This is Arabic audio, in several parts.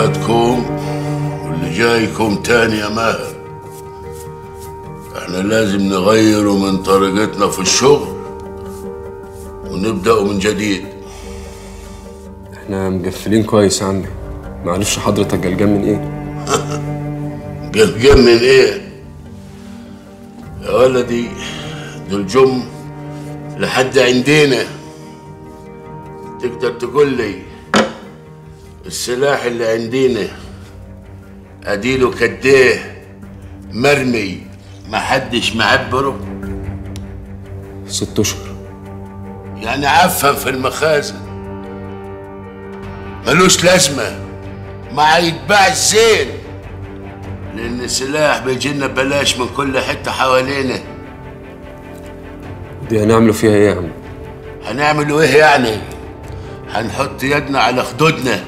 فاتكم واللي جايكم تاني يا ماهر إحنا لازم نغيروا من طريقتنا في الشغل ونبدأ من جديد. إحنا مقفلين كويس يا عمي معلش حضرتك جلجان من إيه؟ جلجان من إيه؟ يا ولدي دول جم لحد عندنا. تقدر تقول لي السلاح اللي عندنا أديله كديه مرمي محدش معبره. ست أشهر. يعني عفن في المخازن. ملوش لازمة. ما يتباع زين لأن السلاح بيجينا ببلاش من كل حتة حوالينا. دي هنعملوا فيها إيه يا عم؟ هنعملوا إيه يعني؟ هنحط يدنا على خدودنا.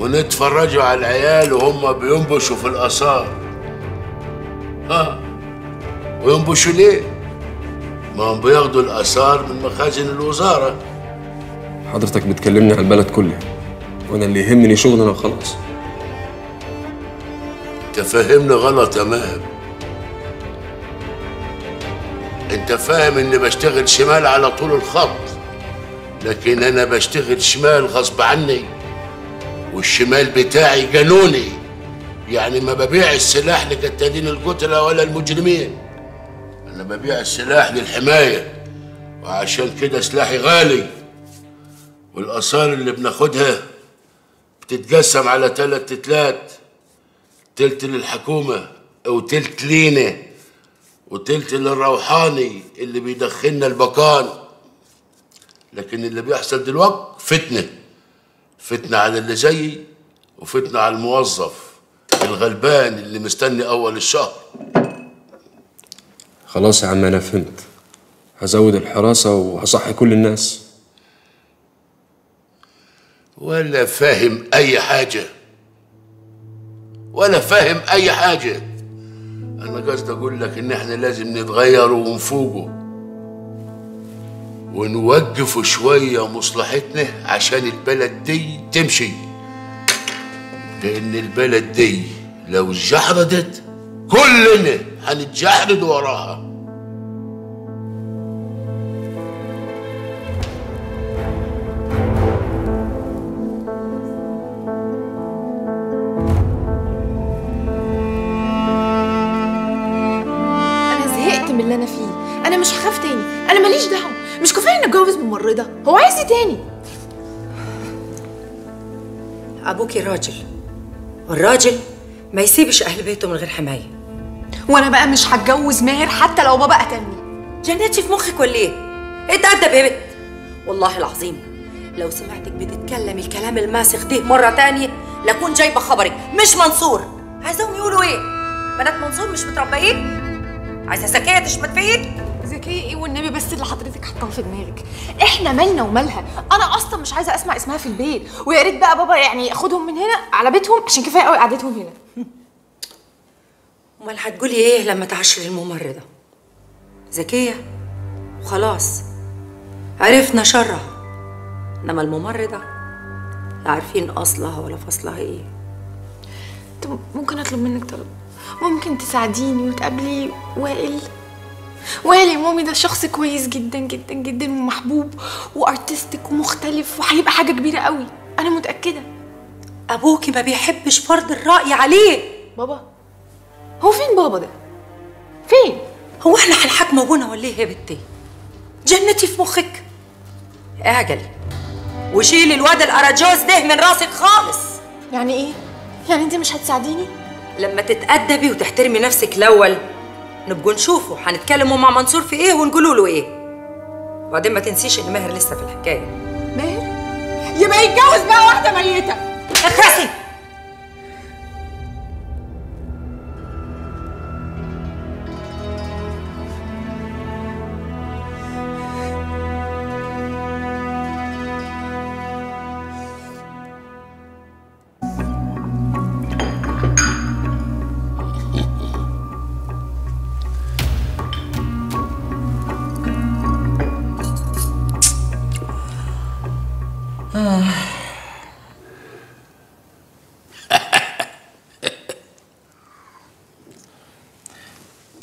ونتفرجوا على العيال وهم بينبشوا في الآثار. ها؟ وينبشوا ليه؟ ما هم بياخدوا الآثار من مخازن الوزارة. حضرتك بتكلمني على البلد كلها وأنا اللي يهمني شغلنا وخلاص. أنت فاهمني غلط يا ماهر. أنت فاهم إني بشتغل شمال على طول الخط لكن أنا بشتغل شمال غصب عني. والشمال بتاعي قانوني يعني ما ببيع السلاح لقتالين القتلة ولا المجرمين. أنا ببيع السلاح للحماية وعشان كده سلاحي غالي. والآثار اللي بناخدها بتتقسم على تلات تلات تلت للحكومة وتلت لينا وتلت للروحاني اللي بيدخلنا البكان لكن اللي بيحصل دلوقتي فتنة. فتنة على اللي زيي وفتنة على الموظف الغلبان اللي مستني أول الشهر. خلاص يا عم أنا فهمت. هزود الحراسة وهصحي كل الناس. ولا فاهم أي حاجة. ولا فاهم أي حاجة. أنا قصدي أقول لك إن إحنا لازم نتغير ونفوقه. ونوقف شوية مصلحتنا عشان البلد دي تمشي. لأن البلد دي لو اتجحردت كلنا هنتجحرد وراها. ممرضه هو عايز إيه تاني؟ أبوكي راجل والراجل ما يسيبش أهل بيته من غير حماية. وأنا بقى مش هتجوز ماهر حتى لو بابا قتلني. جنتي في مخك ولا إيه؟ اتأدب يا بنت. والله العظيم لو سمعتك بتتكلمي الكلام الماسخ ده مرة تانية لكون جايبة خبرك مش منصور. عايزاهم يقولوا إيه؟ بنات منصور مش متربيين؟ عايزة سكية تشمت ذكية إيه والنبي بس اللي حضرتك حاطاه في دماغك. إحنا مالنا ومالها. أنا أصلا مش عايزة اسمع اسمها في البيت. ويا ريت بقى بابا يعني ياخدهم من هنا على بيتهم عشان كفاية قوي قعدتهم هنا. امال هتقولي إيه لما تعشري الممرضة؟ ذكية؟ وخلاص عرفنا شرها. انما الممرضة لا عارفين أصلها ولا فصلها إيه. طب ممكن اطلب منك طلب؟ ممكن تساعديني وتقابلي وائل؟ وائل يا مامي ده شخص كويس جدا جدا جدا ومحبوب وارتستيك ومختلف وهيبقى حاجة كبيرة قوي. أنا متأكدة. ابوكي ما بيحبش فرض الرأي عليه. بابا. هو فين بابا ده؟ فين؟ هو إحنا هنحاكم ابونا ولا إيه يا بنتي؟ جنتي في مخك. اعجلي وشيلي الواد الأراجوز ده من راسك خالص. يعني إيه؟ يعني أنت مش هتساعديني؟ لما تتأدبي وتحترمي نفسك الأول نبقوا نشوفوا هنتكلموا مع منصور في إيه ونقولوا له إيه. وبعدين ما تنسيش إن ماهر لسه في الحكاية. ماهر؟ يبقى يتجوز بقى واحدة ميتة. اخرسي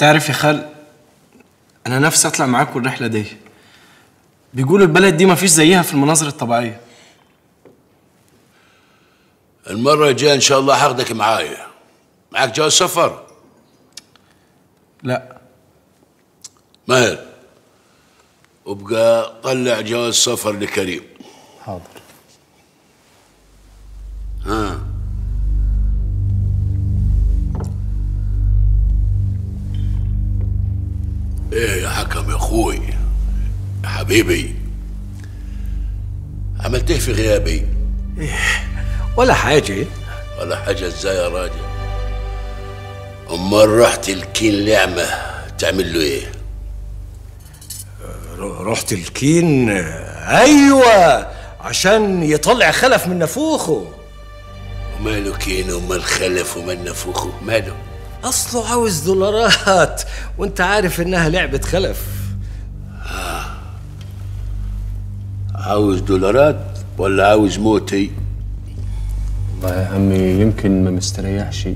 تعرف يا خال أنا نفسي أطلع معاكم الرحلة دي. بيقولوا البلد دي مفيش زيها في المناظر الطبيعية. المرة الجاية إن شاء الله هاخدك معايا. معاك جواز سفر؟ لا. ماهر؟ وابقى طلع جواز سفر لكريم. حاضر. ها. إيه يا حكم يا أخوي؟ يا حبيبي. عملت إيه في غيابي؟ ولا حاجة. ولا حاجة إزاي يا راجل؟ أمال رحت الكين لعمة تعمل له إيه؟ رحت الكين؟ أيوة عشان يطلع خلف من نفوخه. وماله كين ومال خلف ومال نفوخه؟ ماله؟ أصله عاوز دولارات وأنت عارف إنها لعبة خلف. عاوز دولارات ولا عاوز موتي؟ والله يا عمي يمكن ما مستريحش.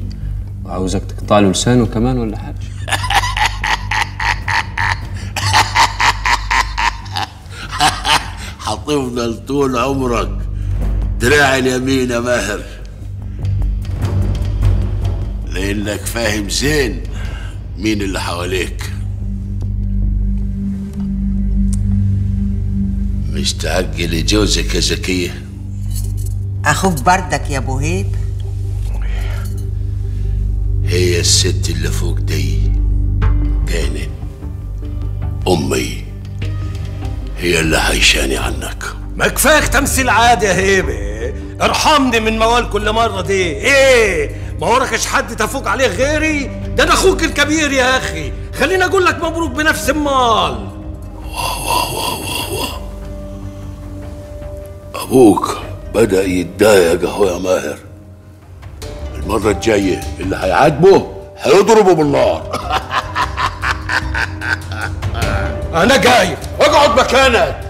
وعاوزك تقطع له لسانه كمان ولا حاجة. هتفضل طول عمرك. دراع اليمين يا ماهر. لأنك فاهم زين مين اللي حواليك. مستعجل يجوزك يا زكية. أخوك بردك يا أبو هيب. هي الست اللي فوق دي كانت أمي. هي اللي حيشاني عنك. ما كفاك تمثيل عادي يا هيبة. ارحمني من موال كل مرة دي. إيه. ما وراكش حد تفوق عليه غيري؟ ده أنا أخوك الكبير يا أخي. خليني أقول لك مبروك بنفس المال. أبوك بدأ يتضايق اهو يا ماهر. المرة الجاية اللي هيعاتبه هيضربه بالنار. أنا جاي. اقعد مكانك.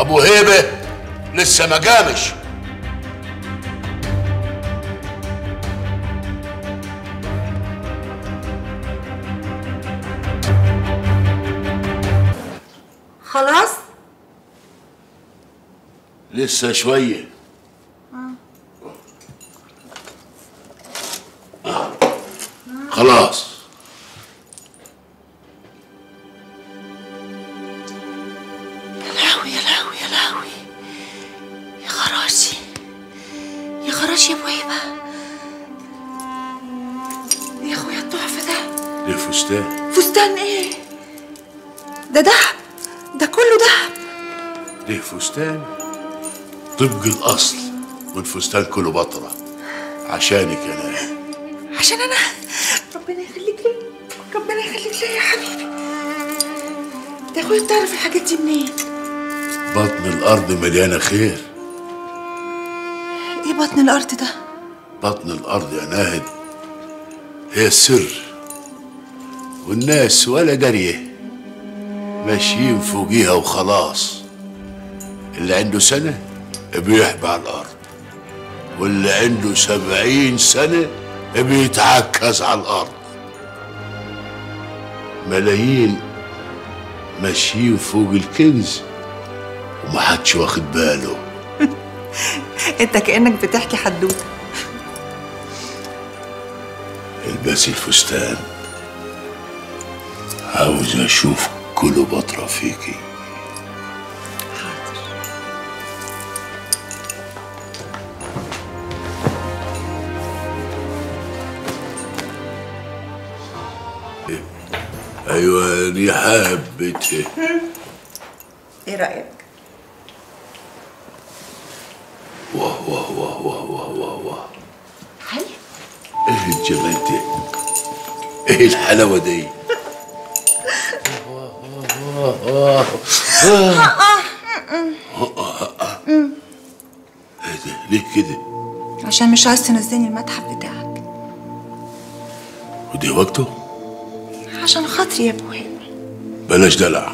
أبو هيبة لسه ما قامش. خلاص؟ لسه شوية. ده دهب. ده كله دهب. دي فستان؟ طبق الأصل من فستان كليوباترا. عشانك أنا عشان أنا ربنا يخليك لي ربنا يخليك لي يا حبيبي. ده أخويا بتعرف الحاجات دي منين؟ بطن الأرض مليانة خير. إيه بطن الأرض ده؟ بطن الأرض يا ناهد هي السر والناس ولا داريه ماشيين فوقيها وخلاص. اللي عنده سنة بيحبى على الأرض. واللي عنده سبعين سنة بيتعكز على الأرض. ملايين ماشيين فوق الكنز ومحدش واخد باله. انت كأنك بتحكي حدوتة. البسي الفستان. عاوز أشوف كليوباترا فيكي أيوه دي حبتي إيه رأيك؟ واه واه واه واه واه واه واه. حلو إيه الجمال ده؟ إيه الحلاوة دي؟ إيه ده ليه كده عشان مش عايز تنزلني المتحف بتاعك. ودي وقته؟ عشان خاطري يا ابو هيبه بلاش دلع.